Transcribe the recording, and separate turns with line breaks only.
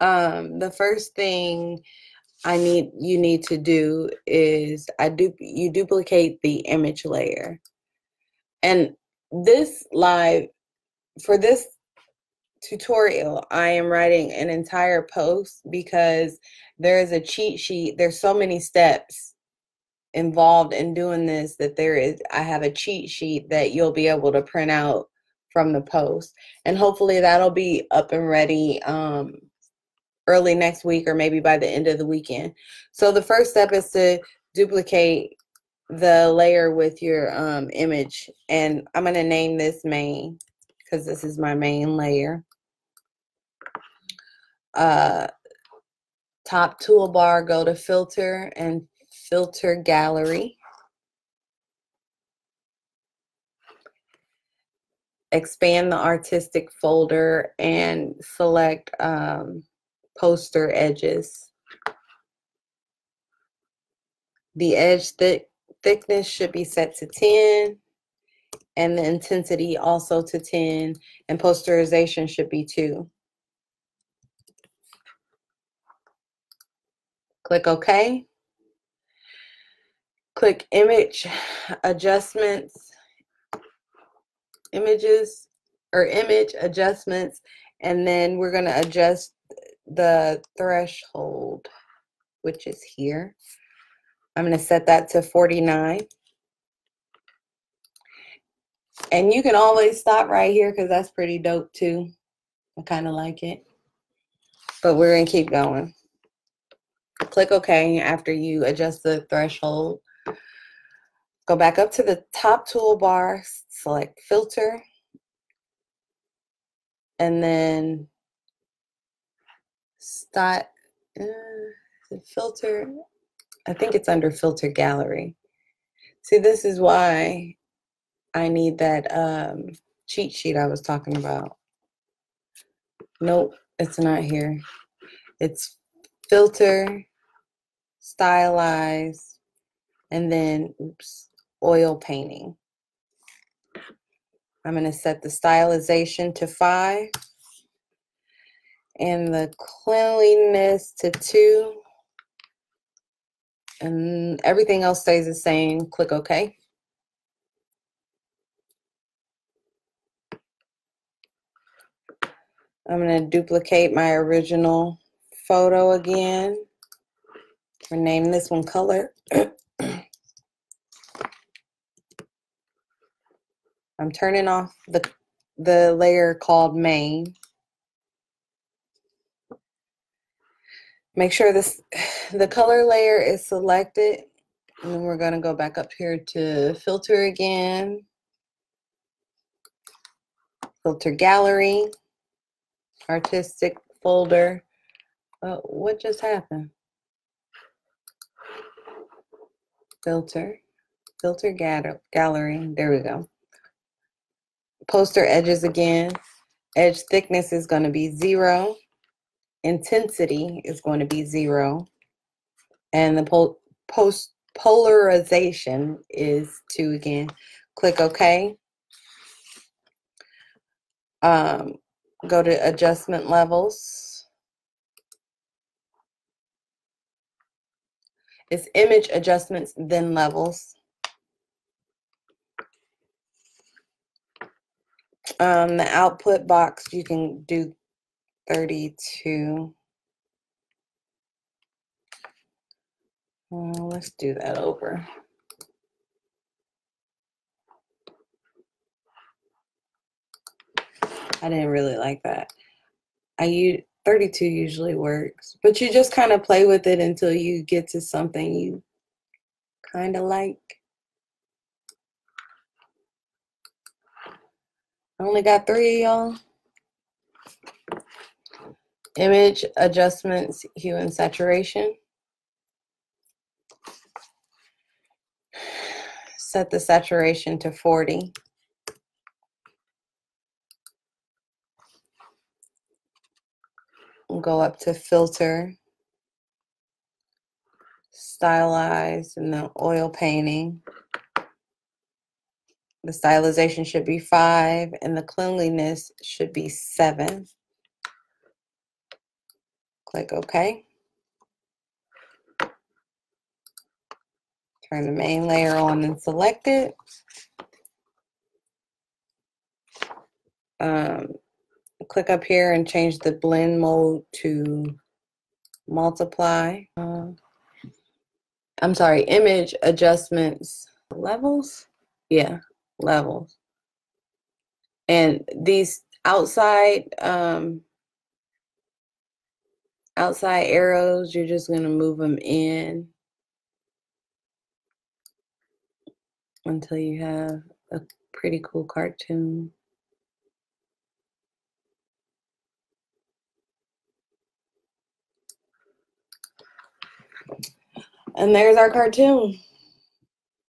Um, the first thing I need you need to do is I do you duplicate the image layer. And this live for this tutorial, I am writing an entire post because there is a cheat sheet. There's so many steps involved in doing this that there is I have a cheat sheet that you'll be able to print out from the post. And hopefully that'll be up and ready um, early next week or maybe by the end of the weekend. So the first step is to duplicate the layer with your um, image. And I'm going to name this main because this is my main layer. Uh, top toolbar, go to filter and filter gallery. Expand the artistic folder and select um, poster edges. The edge thick, thickness should be set to 10 and the intensity also to 10 and posterization should be 2. Click OK. Click image adjustments, images or image adjustments, and then we're going to adjust the threshold, which is here. I'm going to set that to 49. And you can always stop right here because that's pretty dope too. I kind of like it. But we're going to keep going. Click OK after you adjust the threshold. Go back up to the top toolbar, select filter, and then start uh, filter. I think it's under filter gallery. See, this is why I need that um, cheat sheet I was talking about. Nope, it's not here. It's filter, stylize, and then, oops, oil painting. I'm going to set the stylization to 5 and the cleanliness to 2 and everything else stays the same. Click OK. I'm going to duplicate my original photo again. Rename this one color. I'm turning off the, the layer called main. Make sure this the color layer is selected. And then we're going to go back up here to filter again. Filter gallery artistic folder. Uh, what just happened? Filter, filter gallery. There we go. Poster edges again. Edge thickness is going to be zero. Intensity is going to be zero. And the po post posterization is two again. Click OK. Um, go to adjustment levels. It's image adjustments, then levels. Um, the output box, you can do 32. Well, let's do that over. I didn't really like that. I use 32 usually works, but you just kind of play with it until you get to something you kind of like. I only got three, y'all. Image adjustments, hue and saturation. Set the saturation to 40. go up to filter, stylize, and the oil painting. The stylization should be five, and the cleanliness should be seven. Click OK. Turn the main layer on and select it. Um, click up here and change the blend mode to multiply. Uh, I'm sorry, image adjustments levels. Yeah, levels. And these outside um, outside arrows, you're just going to move them in until you have a pretty cool cartoon. And there's our cartoon.